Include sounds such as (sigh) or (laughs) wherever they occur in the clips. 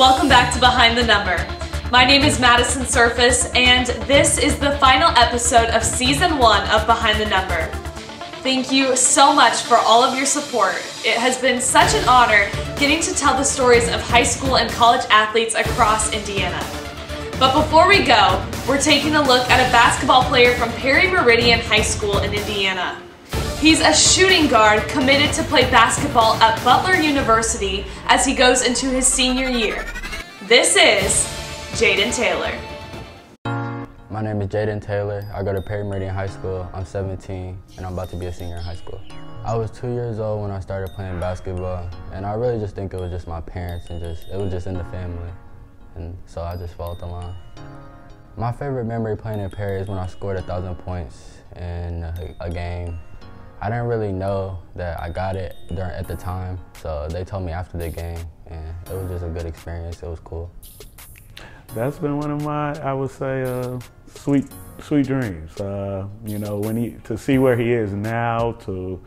Welcome back to Behind the Number. My name is Madison Surface, and this is the final episode of season one of Behind the Number. Thank you so much for all of your support. It has been such an honor getting to tell the stories of high school and college athletes across Indiana. But before we go, we're taking a look at a basketball player from Perry Meridian High School in Indiana. He's a shooting guard committed to play basketball at Butler University as he goes into his senior year. This is Jayden Taylor. My name is Jayden Taylor. I go to Perry Meridian High School. I'm 17 and I'm about to be a senior in high school. I was two years old when I started playing basketball and I really just think it was just my parents and just it was just in the family. And so I just followed the line. My favorite memory playing in Perry is when I scored a thousand points in a, a game. I didn't really know that I got it during at the time, so they told me after the game, and it was just a good experience. It was cool. That's been one of my, I would say, uh, sweet, sweet dreams. Uh, you know, when he to see where he is now, to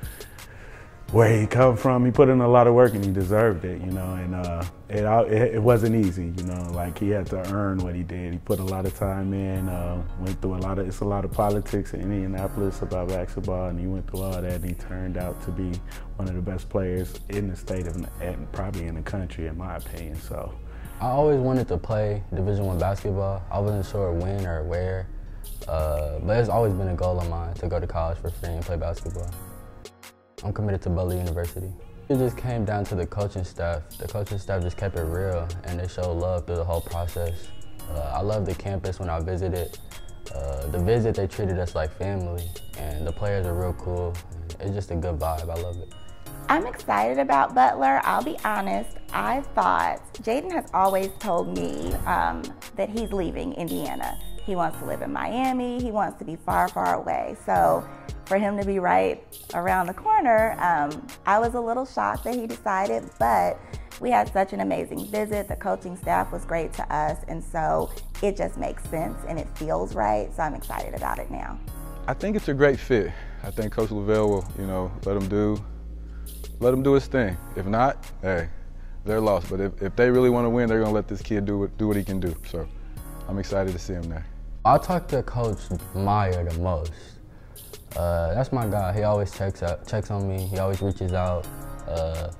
where he come from, he put in a lot of work and he deserved it. You know, and uh, it, it, it wasn't easy. You know, like he had to earn what he did. He put a lot of time in. Uh, went through a lot of it's a lot of politics in Indianapolis about basketball, and he went through all that. and He turned out to be one of the best players in the state of and probably in the country, in my opinion. So. I always wanted to play Division One basketball. I wasn't sure when or where, uh, but it's always been a goal of mine to go to college for free and play basketball. I'm committed to Butler University. It just came down to the coaching staff. The coaching staff just kept it real and they showed love through the whole process. Uh, I love the campus when I visited. Uh, the visit, they treated us like family and the players are real cool. It's just a good vibe. I love it. I'm excited about Butler. I'll be honest, I thought Jayden has always told me um, that he's leaving Indiana. He wants to live in Miami, he wants to be far, far away. So for him to be right around the corner, um, I was a little shocked that he decided, but we had such an amazing visit. The coaching staff was great to us, and so it just makes sense and it feels right. So I'm excited about it now. I think it's a great fit. I think Coach LaVall will, you know, let him do let him do his thing. If not, hey, they're lost. But if, if they really want to win, they're going to let this kid do what, do what he can do. So I'm excited to see him there. I talk to Coach Meyer the most. Uh, that's my guy. He always checks out, checks on me. He always reaches out. Uh,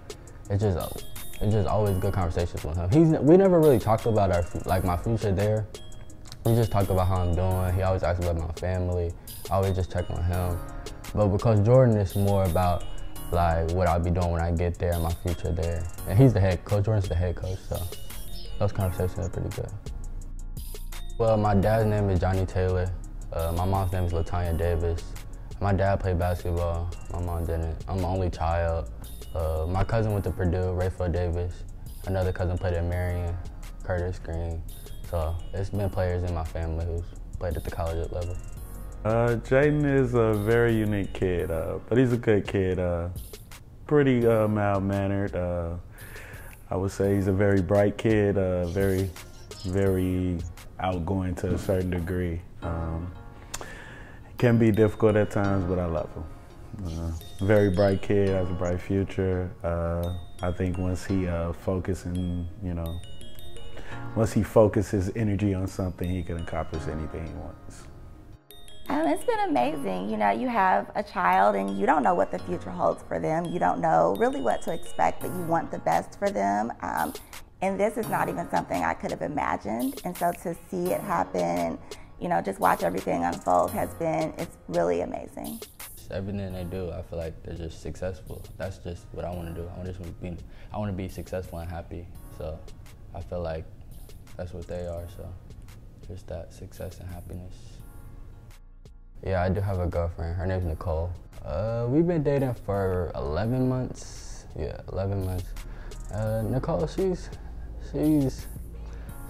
it's just it's just always good conversations with him. He's we never really talked about our like my future there. We just talk about how I'm doing. He always asks about my family. I always just check on him. But because Jordan is more about like what I'll be doing when I get there, my future there. And he's the head coach, Jordan's the head coach, so those conversations are pretty good. Well, my dad's name is Johnny Taylor. Uh, my mom's name is Latanya Davis. My dad played basketball, my mom didn't. I'm the only child. Uh, my cousin went to Purdue, Rayfield Davis. Another cousin played at Marian, Curtis Green. So it's been players in my family who's played at the college level. Uh, Jayden is a very unique kid, uh, but he's a good kid. Uh, pretty uh, mild-mannered. Uh, I would say he's a very bright kid, very, very outgoing to a certain degree. Um, can be difficult at times, but I love him. very bright kid, has a bright future. I think once he focuses, and, you know, once he focuses energy on something, he can accomplish anything he wants. Um, it's been amazing. You know, you have a child and you don't know what the future holds for them. You don't know really what to expect, but you want the best for them. Um, and this is not even something I could have imagined. And so to see it happen, you know, just watch everything unfold has been, it's really amazing. Everything they do, I feel like they're just successful. That's just what I want to do. I want to be, I want to be successful and happy. So I feel like that's what they are. So just that success and happiness. Yeah, I do have a girlfriend. Her name's Nicole. Uh, we've been dating for 11 months. Yeah, 11 months. Uh, Nicole, she's, she's,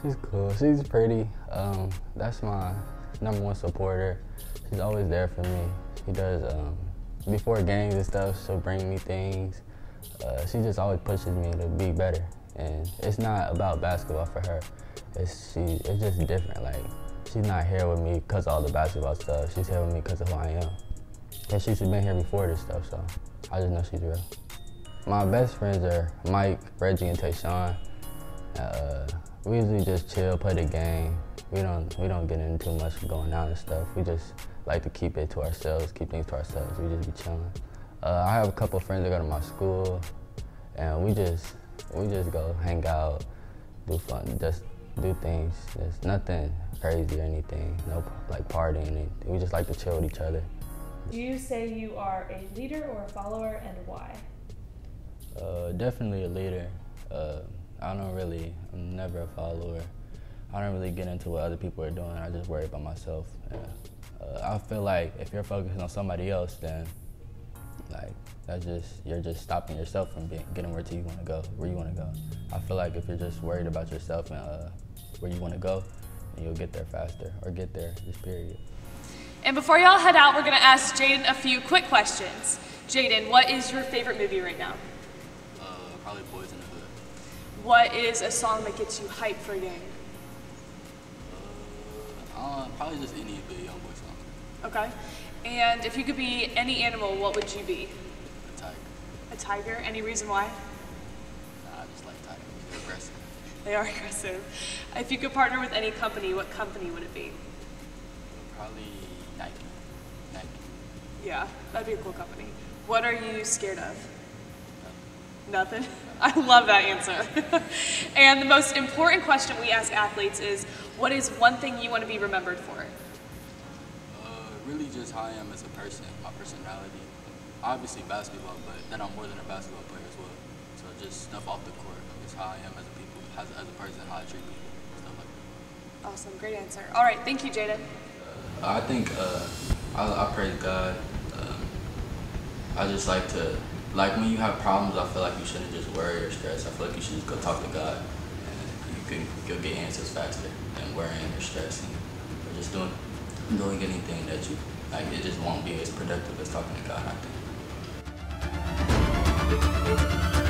she's cool. She's pretty. Um, that's my number one supporter. She's always there for me. She does, um, before games and stuff, she'll bring me things. Uh, she just always pushes me to be better. And it's not about basketball for her. It's she. It's just different. Like she's not here with me because all the basketball stuff. She's here with me because of who I am. And she's been here before this stuff, so I just know she's real. My best friends are Mike, Reggie, and Tayshawn. Uh, we usually just chill, play the game. We don't we don't get into too much going out and stuff. We just like to keep it to ourselves, keep things to ourselves. We just be chilling. Uh, I have a couple friends that go to my school, and we just we just go hang out, do fun, just do things. There's nothing crazy or anything. No like partying. We just like to chill with each other. Do you say you are a leader or a follower, and why? Uh, definitely a leader. Uh, I don't really. I'm never a follower. I don't really get into what other people are doing. I just worry about myself. Uh, I feel like if you're focusing on somebody else, then like that's just you're just stopping yourself from being, getting where to you want to go, where you want to go. I feel like if you're just worried about yourself and uh, where you want to go, then you'll get there faster or get there. Just period. And before y'all head out, we're gonna ask Jayden a few quick questions. Jayden, what is your favorite movie right now? Uh, probably Boys in the Hood. What is a song that gets you hyped for a game? Uh, probably just any of the YoungBoy song. Okay. And if you could be any animal, what would you be? A tiger. A tiger? Any reason why? Nah, I just like tigers. They're aggressive. They are (laughs) aggressive. If you could partner with any company, what company would it be? Probably Nike. Nike. Yeah, that'd be a cool company. What are you scared of? Nothing. (laughs) I love that answer. (laughs) and the most important question we ask athletes is what is one thing you want to be remembered for? Uh, really just how I am as a person, my personality. Obviously basketball, but then I'm more than a basketball player as well. So just stuff off the court is how I am as a people, as, as a person, how I treat people, stuff like that. Awesome, great answer. All right, thank you, Jayden. I think uh, I, I praise God. Um, I just like to, like when you have problems, I feel like you shouldn't just worry or stress. I feel like you should just go talk to God, and you can you'll get answers faster than worrying or stressing or just doing doing anything that you like. It just won't be as productive as talking to God. I think.